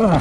Ah,